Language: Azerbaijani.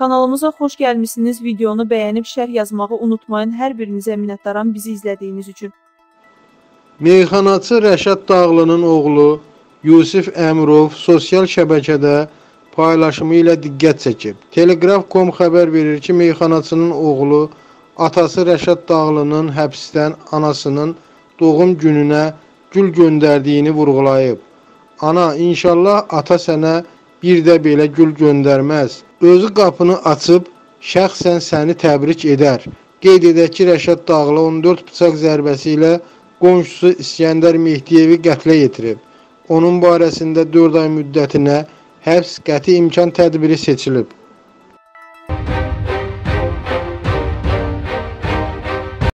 Kanalımıza xoş gəlmisiniz. Videonu bəyənib şərh yazmağı unutmayın. Hər birinizə minnətdaram bizi izlədiyiniz üçün. Meyxanaçı Rəşad Dağlının oğlu Yusif Əmrov sosial şəbəkədə paylaşımı ilə diqqət çəkib. Telegraf.com xəbər verir ki, meyxanaçının oğlu atası Rəşad Dağlının həbsdən anasının doğum gününə gül göndərdiyini vurğulayıb. Ana, inşallah ata sənə bir də belə gül göndərməz. Özü qapını açıb şəxsən səni təbrik edər. Qeyd edək ki, Rəşad Dağlı 14 bıçaq zərbəsi ilə qonşusu İskəndər Mehdiyevi qətlə yetirib. Onun barəsində 4 ay müddətinə həbs qəti imkan tədbiri seçilib.